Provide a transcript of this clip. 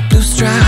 my blue stripe.